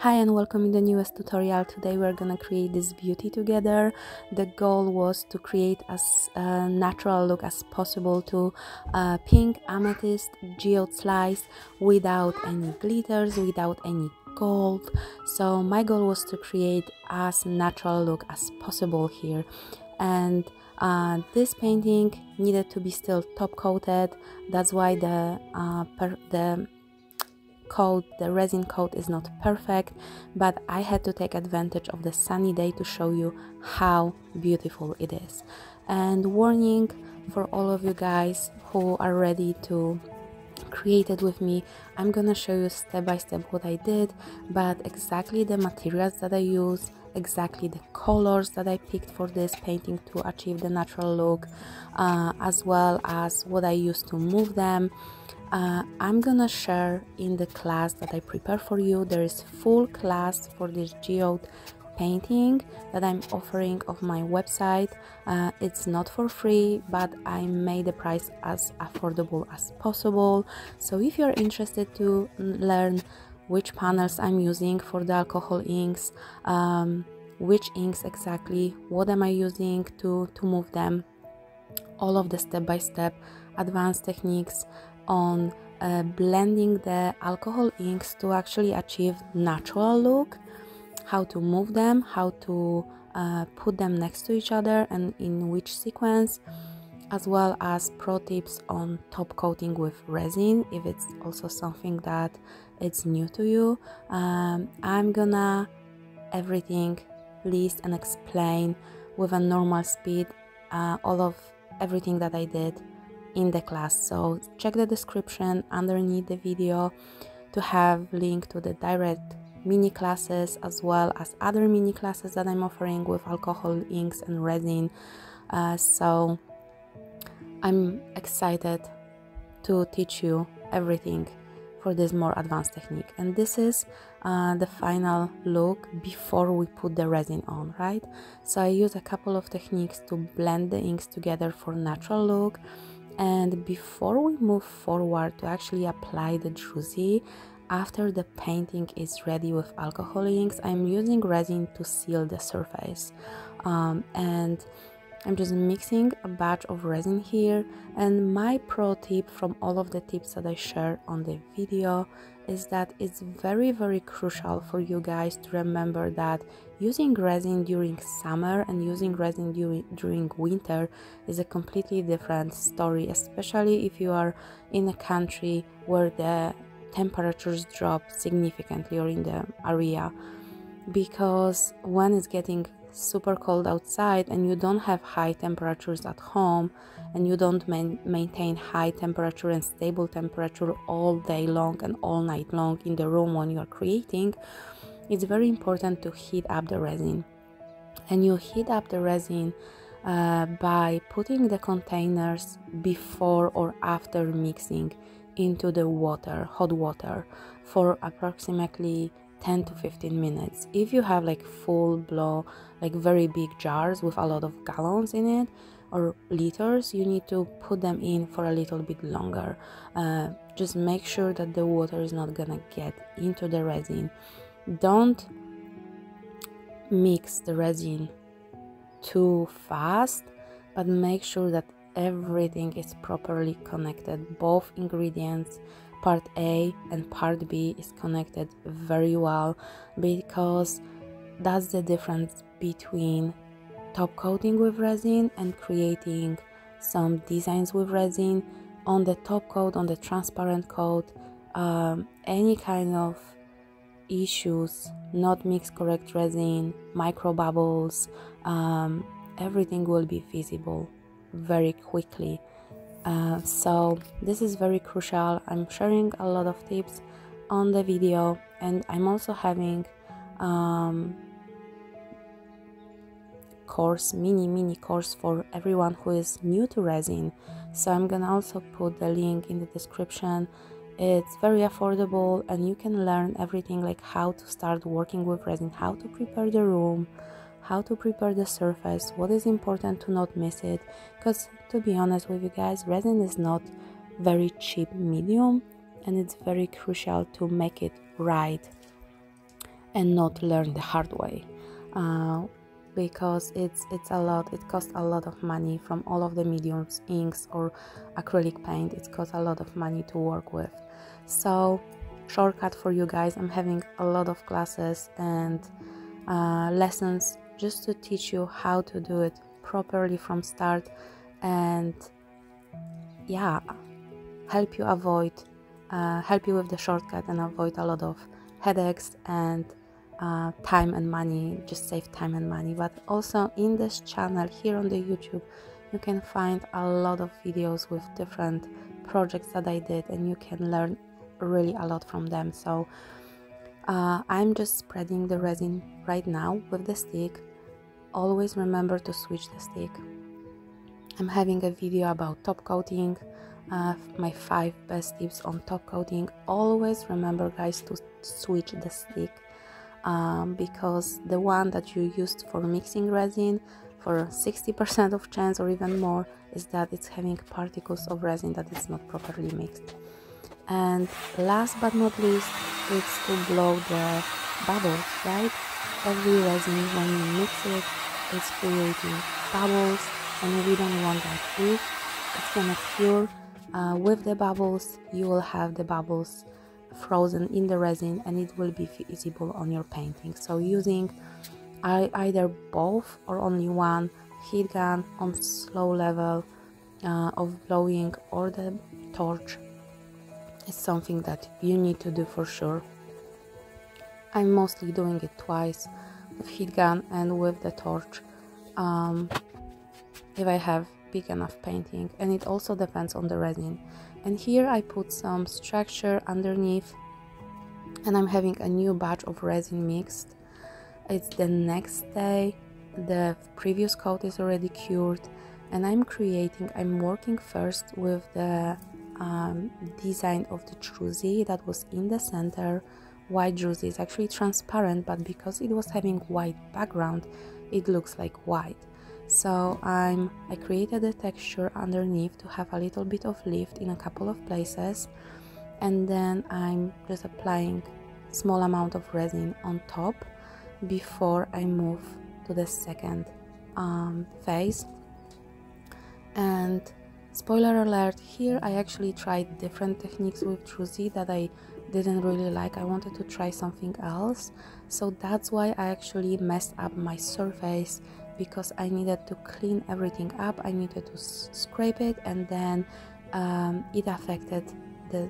Hi and welcome in the newest tutorial. Today we're gonna create this beauty together. The goal was to create as uh, natural look as possible to pink amethyst geode slice without any glitters, without any gold. So my goal was to create as natural look as possible here. And uh, this painting needed to be still top coated. That's why the, uh, the the resin coat is not perfect but I had to take advantage of the sunny day to show you how beautiful it is. And warning for all of you guys who are ready to create it with me. I'm gonna show you step by step what I did but exactly the materials that I use exactly the colors that I picked for this painting to achieve the natural look uh, as well as what I used to move them. Uh, I'm gonna share in the class that I prepare for you. There is full class for this geode painting that I'm offering of my website. Uh, it's not for free but I made the price as affordable as possible. So if you're interested to learn which panels I'm using for the alcohol inks um, which inks exactly what am I using to to move them all of the step-by-step -step advanced techniques on uh, blending the alcohol inks to actually achieve natural look how to move them how to uh, put them next to each other and in which sequence as well as pro tips on top coating with resin if it's also something that it's new to you. Um, i'm gonna everything list and explain with a normal speed uh, all of everything that i did in the class. So check the description underneath the video to have link to the direct mini classes as well as other mini classes that I'm offering with alcohol inks and resin. Uh, so I'm excited to teach you everything for this more advanced technique. And this is uh, the final look before we put the resin on right? So I use a couple of techniques to blend the inks together for natural look. And before we move forward to actually apply the druzy after the painting is ready with alcohol inks i'm using resin to seal the surface. Um, and I'm just mixing a batch of resin here. And my pro tip from all of the tips that I shared on the video is that it's very very crucial for you guys to remember that using resin during summer and using resin during, during winter is a completely different story especially if you are in a country where the temperatures drop significantly or in the area because when it's getting super cold outside and you don't have high temperatures at home and you don't man- maintain high temperature and stable temperature all day long and all night long in the room when you are creating it's very important to heat up the resin. And you heat up the resin uh, by putting the containers before or after mixing into the water hot water for approximately 10 to 15 minutes. If you have like full blow like very big jars with a lot of gallons in it or liters you need to put them in for a little bit longer. Uh, just make sure that the water is not gonna get into the resin. Don't mix the resin too fast but make sure that everything is properly connected. Both ingredients part A and part B is connected very well because that's the difference between top coating with resin and creating some designs with resin. On the top coat on the transparent coat um, any kind of issues not mix correct resin micro bubbles um, everything will be visible very quickly. Uh, so this is very crucial. I'm sharing a lot of tips on the video and i'm also having um, course mini mini course for everyone who is new to resin. So i'm gonna also put the link in the description. It's very affordable and you can learn everything like how to start working with resin how to prepare the room how to prepare the surface, what is important to not miss it. Because to be honest with you guys, resin is not very cheap medium and it's very crucial to make it right. and not learn the hard way uh, because it's it's a lot it costs a lot of money from all of the mediums inks or acrylic paint it costs a lot of money to work with so shortcut for you guys i'm having a lot of classes and uh, lessons just to teach you how to do it properly from start and yeah help you avoid uh, help you with the shortcut and avoid a lot of headaches and uh, time and money just save time and money. But also in this channel here on the youtube you can find a lot of videos with different projects that i did and you can learn really a lot from them. So uh, i'm just spreading the resin right now with the stick always remember to switch the stick. I'm having a video about top coating uh, my five best tips on top coating. Always remember guys to switch the stick um, because the one that you used for mixing resin for 60% of chance or even more is that it's having particles of resin that is not properly mixed. And last but not least it's to blow the bubbles right every resin when you mix it it's creating bubbles and we don't want that if it's gonna cure uh, with the bubbles you will have the bubbles frozen in the resin and it will be visible on your painting. So using either both or only one heat gun on slow level uh, of blowing or the torch is something that you need to do for sure I'm mostly doing it twice with heat gun and with the torch um, if I have big enough painting. And it also depends on the resin. And here I put some structure underneath and I'm having a new batch of resin mixed. It's the next day. The previous coat is already cured. And I'm creating I'm working first with the um, design of the druzy that was in the center white druzy is actually transparent but because it was having white background it looks like white. So I'm I created a texture underneath to have a little bit of lift in a couple of places and then I'm just applying small amount of resin on top before I move to the second um, phase. And spoiler alert here I actually tried different techniques with druzy that I didn't really like I wanted to try something else. So that's why I actually messed up my surface because I needed to clean everything up I needed to scrape it and then um, it affected the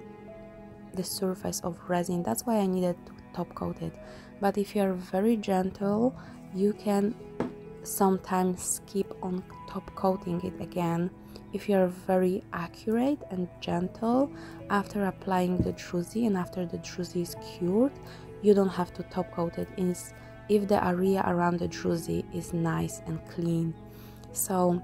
the surface of resin. That's why I needed to top coat it. But if you are very gentle you can sometimes skip on top coating it again if you are very accurate and gentle after applying the druzy and after the druzy is cured you don't have to top coat it. If the area around the druzy is nice and clean. So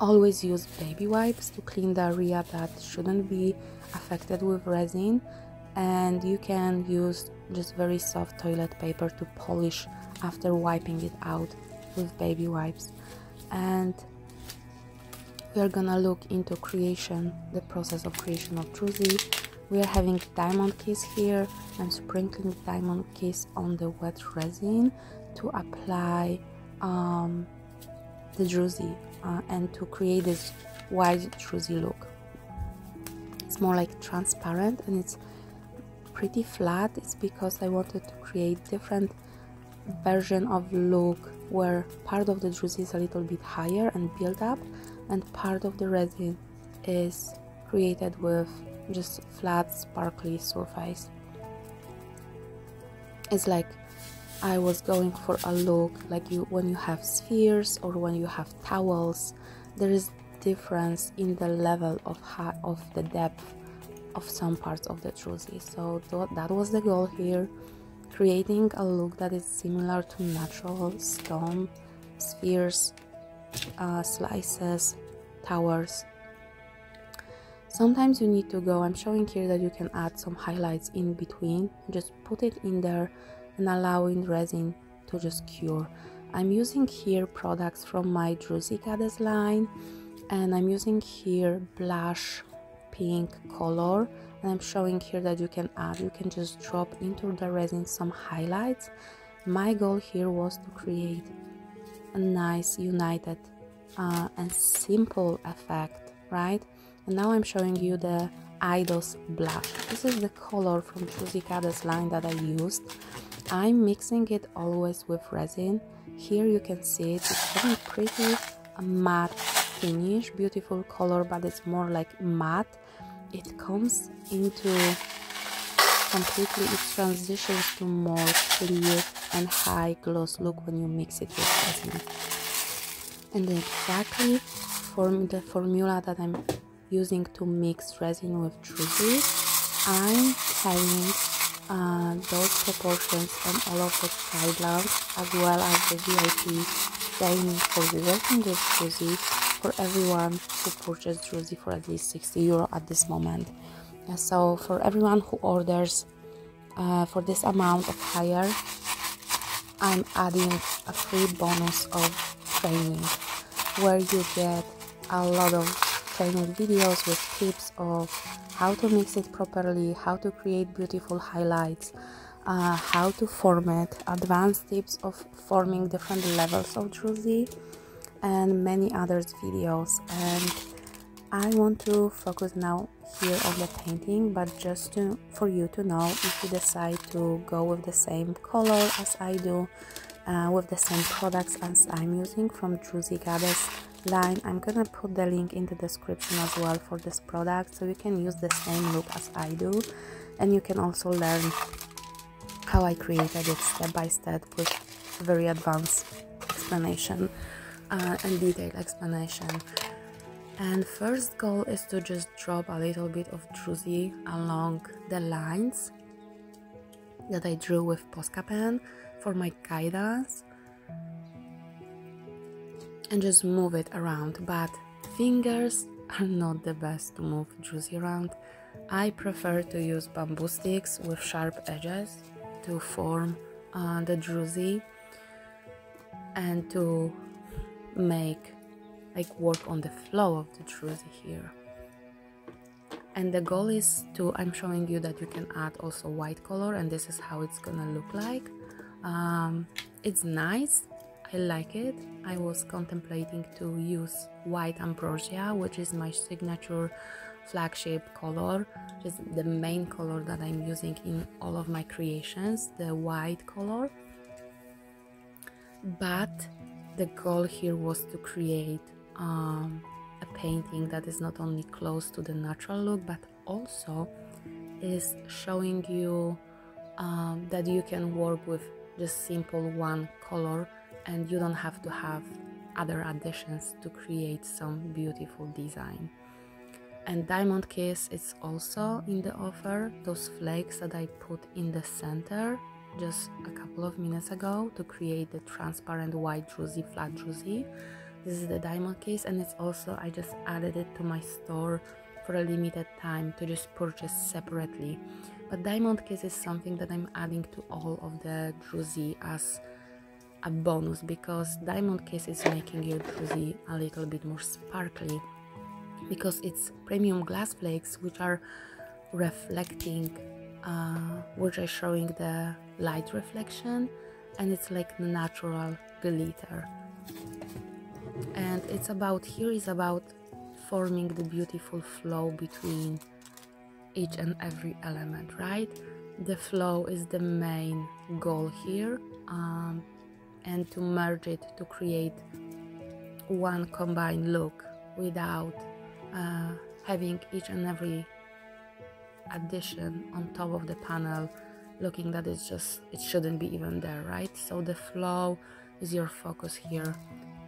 always use baby wipes to clean the area that shouldn't be affected with resin. And you can use just very soft toilet paper to polish after wiping it out with baby wipes. And we're gonna look into creation the process of creation of druzy we are having diamond kiss here i'm sprinkling diamond kiss on the wet resin to apply um, the druzy uh, and to create this white druzy look. It's more like transparent and it's pretty flat. It's because i wanted to create different version of look where part of the druzy is a little bit higher and build up and part of the resin is created with just flat sparkly surface. It's like I was going for a look like you when you have spheres or when you have towels there is difference in the level of high, of the depth of some parts of the druzy so th that was the goal here creating a look that is similar to natural stone spheres uh, slices towers. Sometimes you need to go. I'm showing here that you can add some highlights in between. Just put it in there and allowing resin to just cure. I'm using here products from my druzy goddess line and i'm using here blush pink color. And I'm showing here that you can add you can just drop into the resin some highlights. My goal here was to create a nice united uh, and simple effect right? And now I'm showing you the Eidos blush this is the color from Goddess line that I used. I'm mixing it always with resin. Here you can see it. it's very pretty matte finish beautiful color but it's more like matte. It comes into completely it transitions to more clear and high gloss look when you mix it with resin and exactly form the formula that I'm using to mix resin with druzy I'm carrying uh, those proportions and all of the guidelines as well as the VIP training for working with druzy for everyone who purchased druzy for at least 60 euro at this moment. Uh, so for everyone who orders uh, for this amount of higher I'm adding a free bonus of training where you get a lot of training videos with tips of how to mix it properly, how to create beautiful highlights, uh, how to format, advanced tips of forming different levels of druzy, and many others videos. And I want to focus now here on the painting, but just to, for you to know if you decide to go with the same color as I do, uh, with the same products as I'm using from Druzy Goddess line. I'm gonna put the link in the description as well for this product so you can use the same look as i do. And you can also learn how i created it step by step with very advanced explanation uh, and detailed explanation. And first goal is to just drop a little bit of druzy along the lines that I drew with Posca pen for my guidance and just move it around. But fingers are not the best to move druzy around. I prefer to use bamboo sticks with sharp edges to form uh, the druzy and to make like work on the flow of the druzy here. And the goal is to i'm showing you that you can add also white color and this is how it's gonna look like um, it's nice I like it. I was contemplating to use white ambrosia, which is my signature flagship color, is the main color that I'm using in all of my creations, the white color. But the goal here was to create um, a painting that is not only close to the natural look, but also is showing you um, that you can work with just simple one color and you don't have to have other additions to create some beautiful design. And Diamond Kiss is also in the offer, those flakes that I put in the center just a couple of minutes ago to create the transparent white druzy, flat druzy. This is the Diamond Kiss and it's also, I just added it to my store for a limited time to just purchase separately. But Diamond Kiss is something that I'm adding to all of the druzy as a bonus because diamond kiss is making your druzy a little bit more sparkly because it's premium glass flakes which are reflecting uh, which are showing the light reflection and it's like the natural glitter and it's about here is about forming the beautiful flow between each and every element right? The flow is the main goal here um, and to merge it to create one combined look without uh, having each and every addition on top of the panel looking that it's just it shouldn't be even there right? So the flow is your focus here.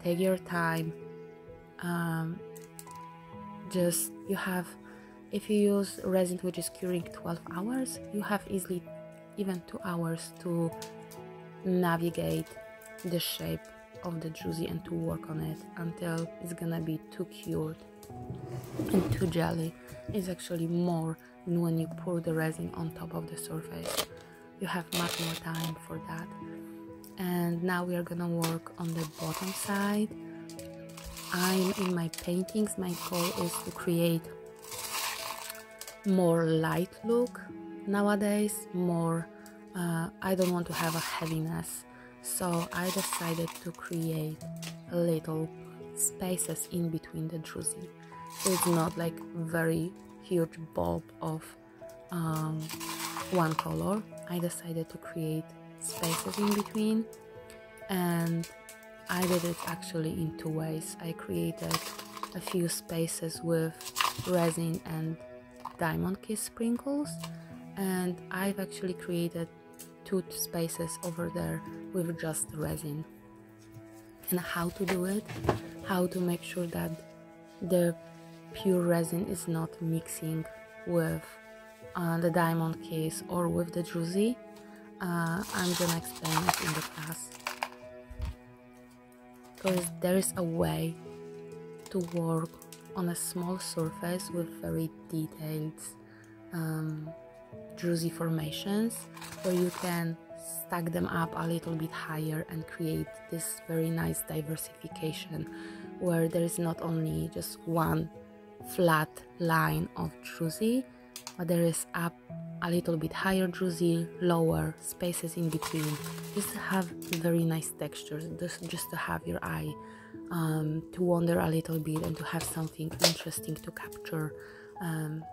Take your time um, just you have if you use resin which is curing 12 hours you have easily even two hours to navigate the shape of the druzy and to work on it until it's gonna be too cured. And too jelly is actually more than when you pour the resin on top of the surface. You have much more time for that. And now we are gonna work on the bottom side I'm in my paintings my goal is to create more light look nowadays more uh, I don't want to have a heaviness. So I decided to create little spaces in between the druzy. It's not like very huge bulb of um, one color. I decided to create spaces in between and I did it actually in two ways. I created a few spaces with resin and diamond kiss sprinkles and I've actually created two spaces over there with just resin. And how to do it? How to make sure that the pure resin is not mixing with uh, the diamond kiss or with the druzy uh, I'm gonna explain it in the class because there is a way to work on a small surface with very detailed um, druzy formations where you can stack them up a little bit higher and create this very nice diversification where there is not only just one flat line of druzy but there is up a little bit higher druzy lower spaces in between. Just to have very nice textures just, just to have your eye um, to wander a little bit and to have something interesting to capture. Um,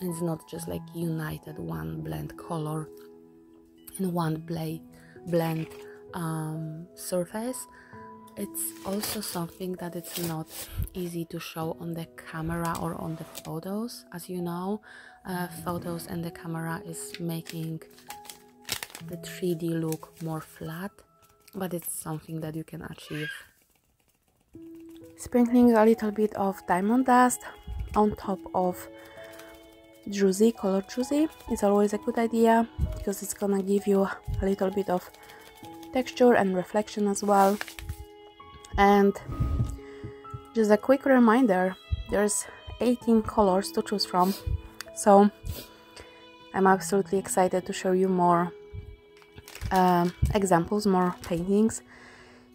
it's not just like united one blend color and one blade blend um, surface it's also something that it's not easy to show on the camera or on the photos. As you know uh, photos and the camera is making the 3d look more flat but it's something that you can achieve. Sprinkling a little bit of diamond dust on top of druzy color druzy is always a good idea because it's gonna give you a little bit of texture and reflection as well and just a quick reminder there's 18 colors to choose from. So I'm absolutely excited to show you more um, examples more paintings.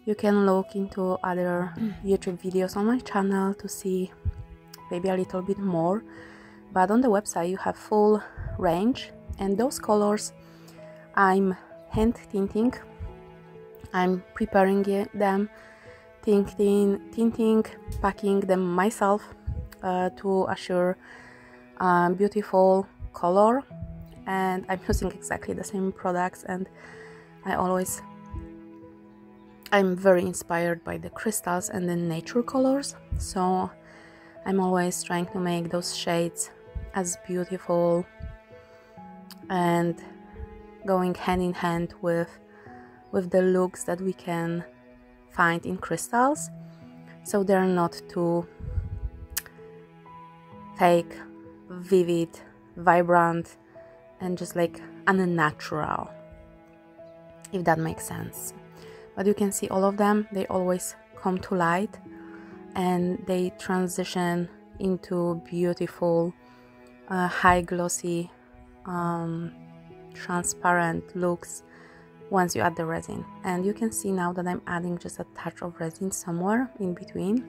You can look into other YouTube videos on my channel to see maybe a little bit more. But on the website you have full range. And those colors I'm hand tinting. I'm preparing them tinting, tinting packing them myself uh, to assure um, beautiful color. And I'm using exactly the same products and I always I'm very inspired by the crystals and the nature colors. So I'm always trying to make those shades as beautiful and going hand in hand with with the looks that we can find in crystals. So they're not too fake vivid vibrant and just like unnatural if that makes sense. But you can see all of them they always come to light and they transition into beautiful uh, high glossy um, transparent looks once you add the resin. And you can see now that I'm adding just a touch of resin somewhere in between.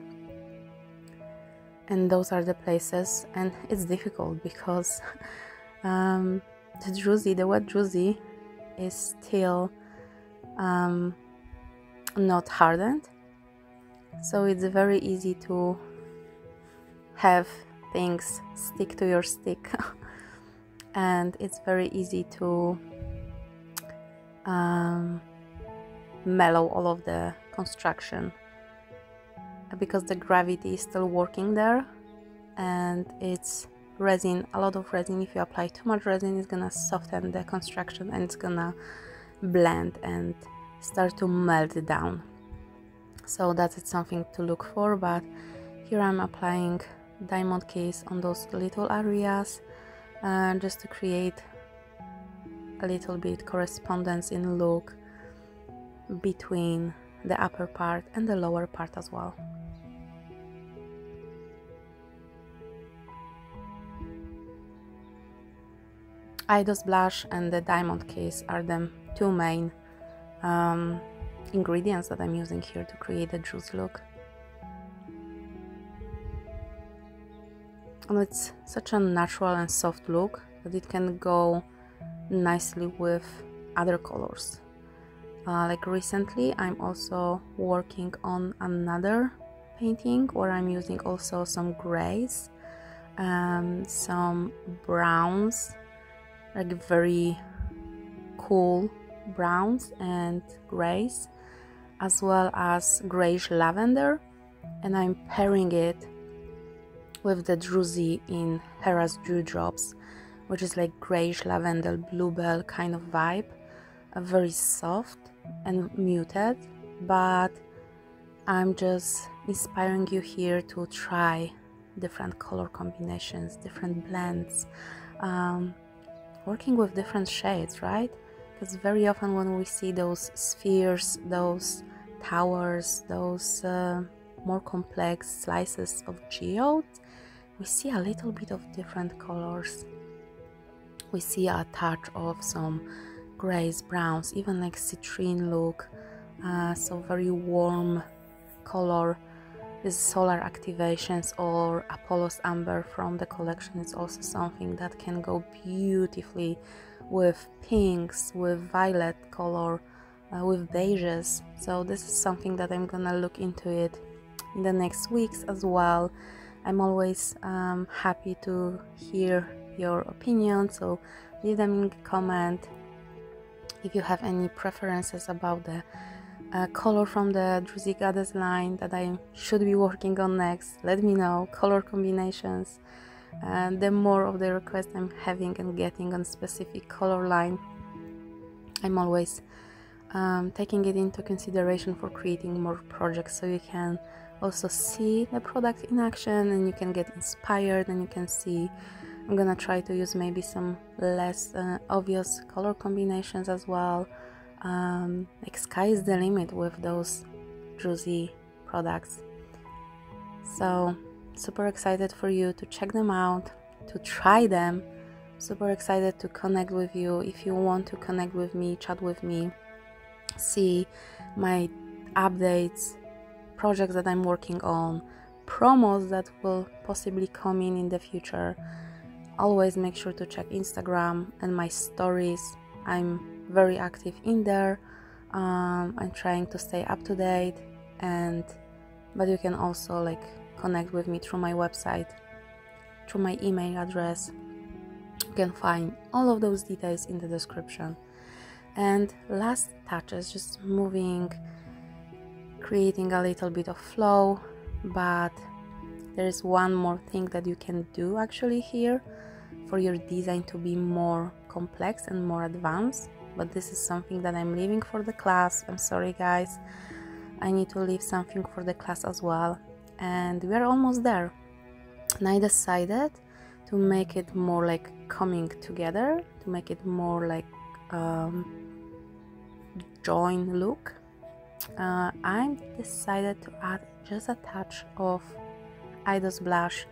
And those are the places and it's difficult because um, the druzy the wet druzy is still um, not hardened. So it's very easy to have things stick to your stick. And it's very easy to um, mellow all of the construction. Because the gravity is still working there and it's resin a lot of resin. If you apply too much resin it's gonna soften the construction and it's gonna blend and start to melt down. So that's something to look for but here I'm applying diamond kiss on those little areas uh, just to create a little bit correspondence in look between the upper part and the lower part as well. Eidos blush and the diamond kiss are the two main um, ingredients that I'm using here to create the juice look. and it's such a natural and soft look that it can go nicely with other colors. Uh, like recently I'm also working on another painting where I'm using also some grays um, some browns like very cool browns and grays as well as grayish lavender. And I'm pairing it with the druzy in Hera's Dewdrops which is like grayish lavender bluebell kind of vibe. A very soft and muted but I'm just inspiring you here to try different color combinations different blends um, working with different shades right? Because very often when we see those spheres those towers those uh, more complex slices of geodes we see a little bit of different colors we see a touch of some grays browns even like citrine look uh, so very warm color. This solar activations or apollo's amber from the collection is also something that can go beautifully with pinks with violet color uh, with beiges. So this is something that i'm gonna look into it in the next weeks as well. I'm always um, happy to hear your opinion, so leave them in the comment. If you have any preferences about the uh, color from the Druzy Goddess line that I should be working on next, let me know. Color combinations. And the more of the requests I'm having and getting on specific color line, I'm always um, taking it into consideration for creating more projects so you can also see the product in action and you can get inspired and you can see I'm gonna try to use maybe some less uh, obvious color combinations as well. Um, like sky is the limit with those druzy products. So super excited for you to check them out to try them. Super excited to connect with you. If you want to connect with me chat with me see my updates projects that I'm working on, promos that will possibly come in in the future. Always make sure to check Instagram and my stories. I'm very active in there. Um, I'm trying to stay up to date, and but you can also like connect with me through my website, through my email address. You can find all of those details in the description. And last touches, just moving creating a little bit of flow but there is one more thing that you can do actually here for your design to be more complex and more advanced but this is something that I'm leaving for the class. I'm sorry guys. I need to leave something for the class as well. And we're almost there. And I decided to make it more like coming together to make it more like um, join look. Uh, I decided to add just a touch of Eidos blush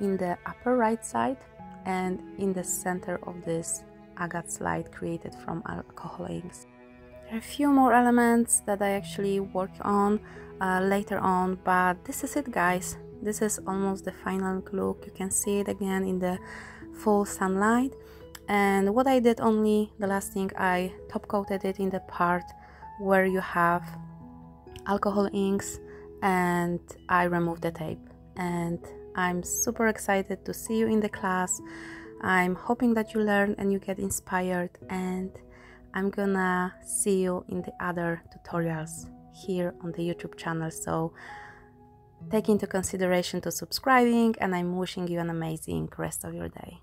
in the upper right side and in the center of this agate slice created from alcohol inks. There are a few more elements that I actually work on uh, later on but this is it guys. This is almost the final look. You can see it again in the full sunlight. And what I did only the last thing I top coated it in the part where you have alcohol inks and I removed the tape. And I'm super excited to see you in the class. I'm hoping that you learn and you get inspired and I'm gonna see you in the other tutorials here on the YouTube channel. So take into consideration to subscribing and I'm wishing you an amazing rest of your day